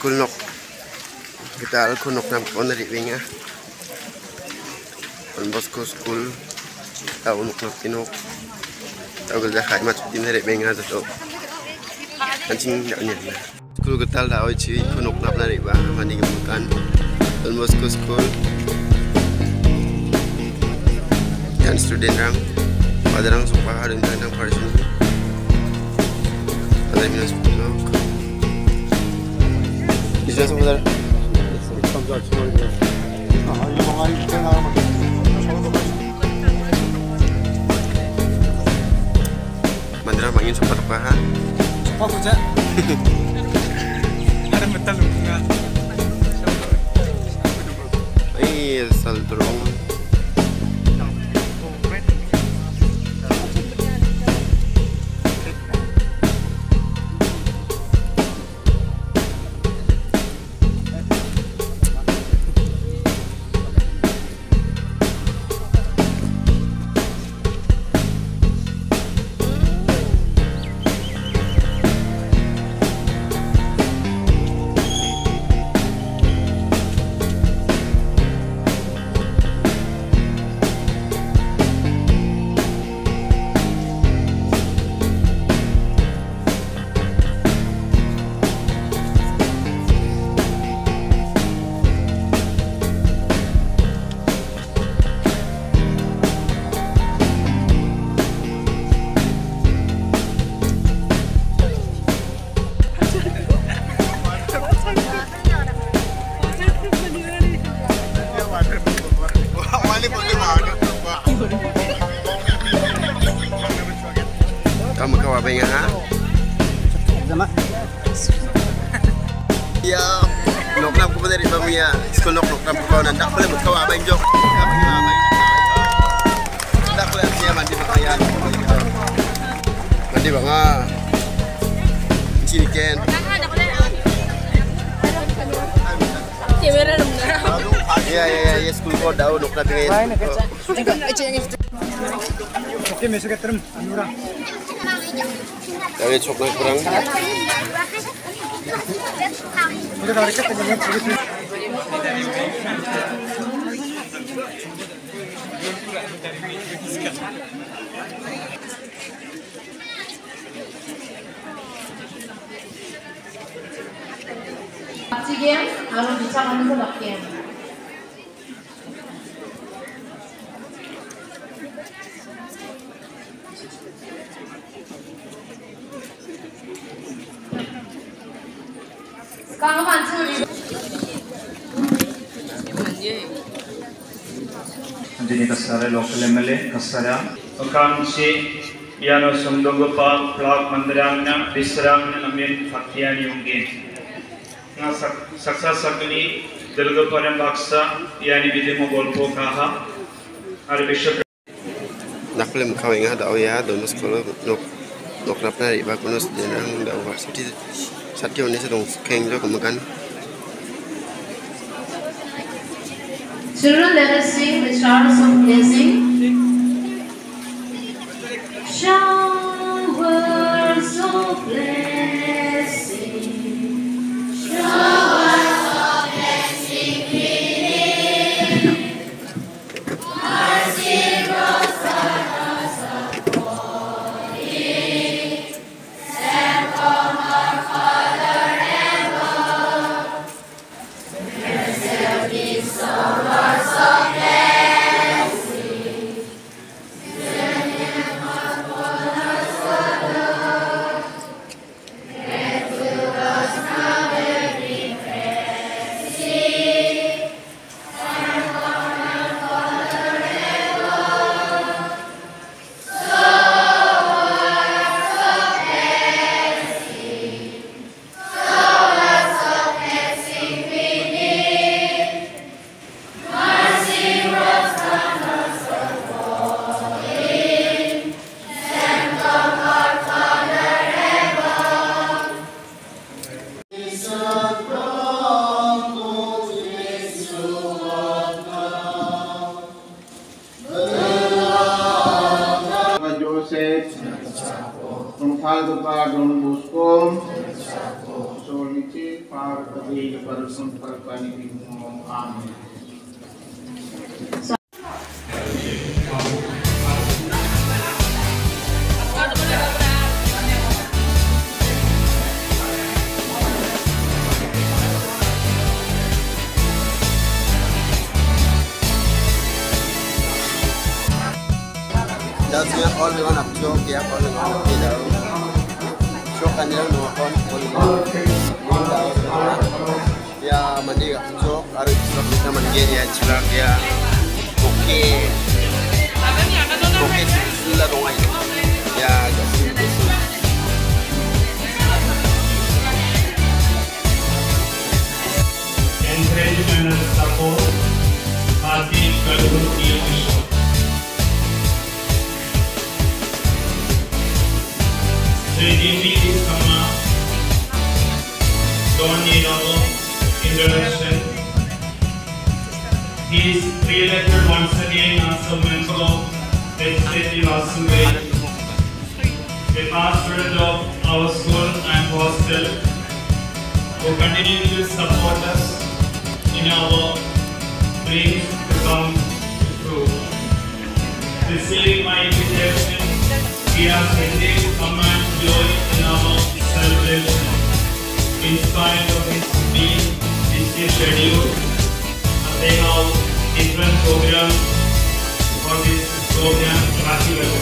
cia. School nok. Kita alko nok nam kon dari winga. Don Bosco School. Tahu nok nok pinok. Tahu kerja khai macam tim dari winga tu. Kancing tak ni. School getal dah oi cui kunuk nap nari ba mandi kemukan. Don Bosco School. Yang student rang. Pada rang sumpah ada sebentar. Mandira mangin sempat apa? Apa kerja? Ada enggak? Ay, saldrong. Sama. Ya, nok nam ko dari bamia. School nok nok nam ko nan dak pala mo kawa bang jok. Dak pala siya mandi makayan. Mandi dong na. Ya ya ya ya school ko daw nok na itu. Oke, mesok kita Anura. Daw 여기 초콜릿 브랑. 지금 아무 미차 가면서 밖에 जिन्हें Kasara local M L A Kasara यानो संदोगोपा ब्लॉक मंदिरांग विश्राम नमेन फक्तियानी होंगे ना सक्सा सकनी दुर्गोपरम बाक्सा यानी विधिमो गोल्पो कहा और विश्व naklim kawing ha dau ya do nus kolo nok nok rapna ri ba kono sedenang dau ba sati sati oni sedong keng jo kemakan Children, let us sing the showers of blessing. Bingung amin Daw siya all dengan nak chok ya all dengan nak di daw. Chok kan daw no Yeah, c h i l a n g y a Okay. Don't need a l Don Nino International. He is re-elected once again as a member of Legislative Assembly, a past student of our school and hostel who continue to support us in our dreams to come true. Receiving my invitation, we are indeed to come and join in our celebration. In spite of his being busy schedule, take out different program for this program classical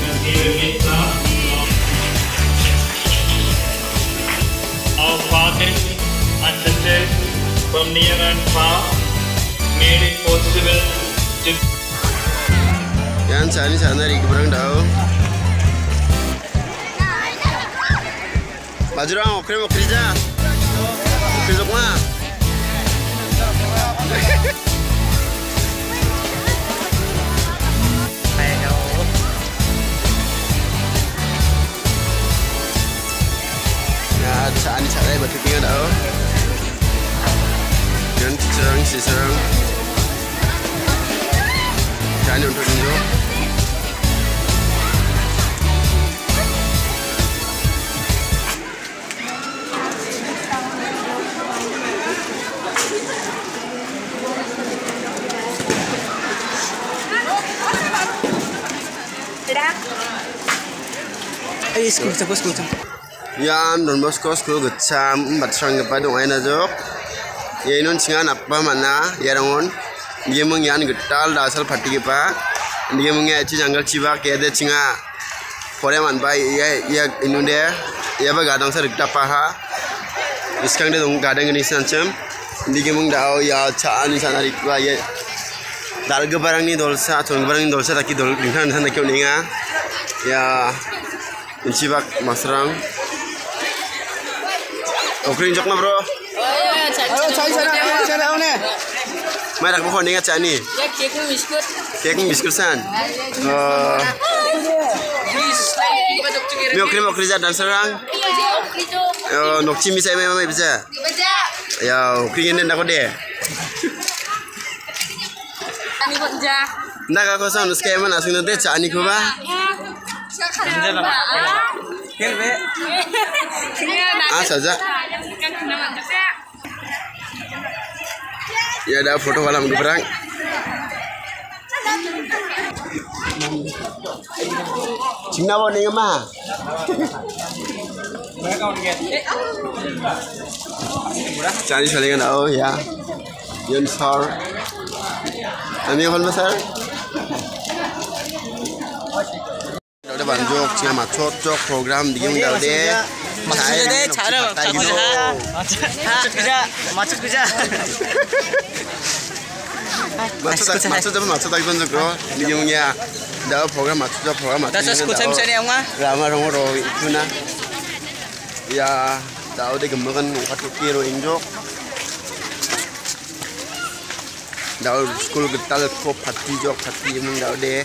then they will make the our fathers and sisters from near and far made it possible to yan sani sana rik berang dau Majura okre mokri ja Sa school sa. Yan Don Bosco School getsam batrang gepa dong aina jok. Ya inon singan apa mana yarangon. Dia meng yan getal dasal pati gepa. Dia meng ya ci janggal ciba ke ada cinga. Kore man bai ya ya inun dia. Ya ba gadang sa rikta paha. Iskang de dong gadang ni sancem. Dia meng dao ya cha ani sana rikwa ya. Dal gebarang ni dolsa, chon gebarang ni dolsa taki dol lingkan sana kyo ninga. Ya Incibak masrang. Oke, injak na bro. Ayo, cari sana, cari sana. Mai rak mo ninga chani. Ya, cake biskut. Cake biscuit san. Mi okri mo okri ja dancer rang. Uh, nokchi mi sai mai mai bisa. Ya, okri ngene na ko de. Ani kok ja. Na ka ko san uske man asing de chani ko ba. Ah saja. Ya ada foto wala mo berang. Cingna bo ninga ma. Cari salingan oh ya. Yun 때 만족. 지금 맞췄죠? 프로그램 니경다 대 맞추는데 잘하고 자고자. 맞추자. 맞추자 맞추자. 맞추자면 맞추다 이번 그거 니경이야 나 프로그램 맞추자 프로그램 맞추자. 다시 스쿠터 임선이 형아 라마롱으로 있구나. 야 나오대 금방은 오가토끼로 인조 나올 스쿨 그 딸코 파티죠? 파티 문 나오대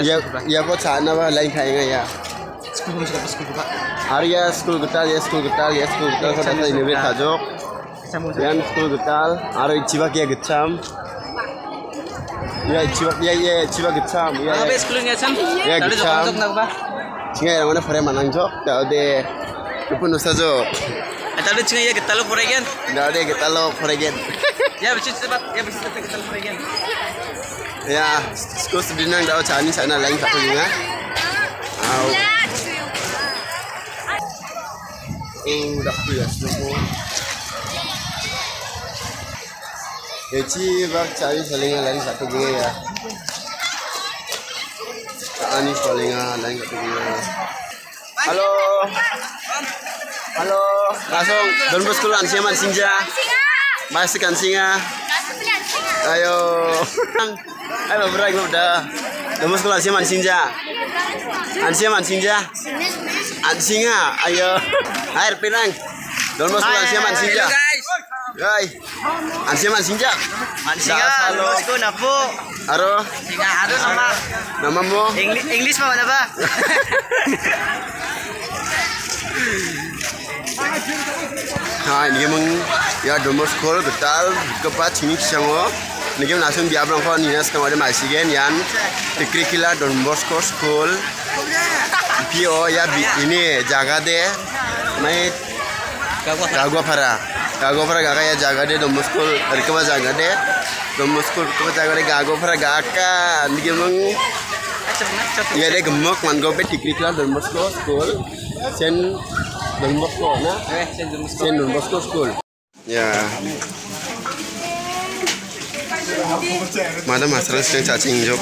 ya. Ya, ya kok cana bah lain kayaknya ya. School kau sudah school pak. Arya school getal ya school getal ya school getal kata ini bertajok. Yan school getal, Arya cibak ya gecam. Ya cibak ya ya cibak gecam. Ya. Apa ya. school ni asan? Ya, gecam. ba? Singa yang mana fare manang jok, dah de. Kupun nusa jok. Tadi cuma ya kita lo puragan. Dah de kita lo foregen. Ya betul cepat. Ya betul cepat kita lo puragan. Ya, school sebenarnya dah cani sana lain kat juga. Au. Oh, dah tu ya semua. Eci bak cari salinga lain satu juga ya. Ani salinga lain satu juga. Halo. Halo. Langsung Don Bosco lan siaman sinja. Masih kan singa. Ayo. Ayo berai gua dah. Don Bosco lan siaman sinja. An siaman sinja. An singa. Ayo. Air pinang. Don Bosco lan siaman sinja. guys. An siaman sinja. Mansinga, Halo. Bosco na po. Aro. Singa harus sama Nama mo? English English pa mana ba? Ha, ini meng ya domos kol betal kepat sini kisango. Ini game langsung dia bilang kau ninas kamu ada masih gen yan. Tikri kila Don Bosco School. Pio ya ini jaga deh. Mai Gagwa para. Gagwa para gaga ya jaga deh Don Bosco. Dari kau jaga deh. Don Bosco kau jaga deh Gagwa para gaga. Ini game meng ya deh gemuk man go bet tikri kila School. Sen Don Bosco na. Eh, Sen Don Bosco School. Ya. Madam masalah sedang cacing jok.